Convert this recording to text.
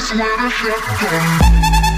place where the shotgun.